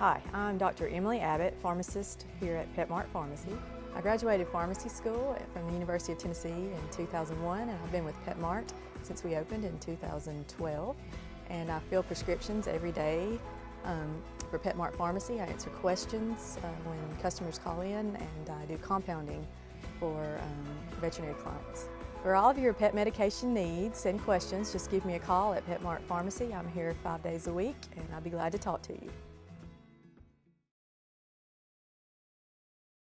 Hi, I'm Dr. Emily Abbott, pharmacist here at PetMart Pharmacy. I graduated pharmacy school from the University of Tennessee in 2001 and I've been with PetMart since we opened in 2012 and I fill prescriptions every day um, for PetMart Pharmacy. I answer questions uh, when customers call in and I do compounding for um, veterinary clients. For all of your pet medication needs and questions, just give me a call at PetMart Pharmacy. I'm here five days a week and I'll be glad to talk to you.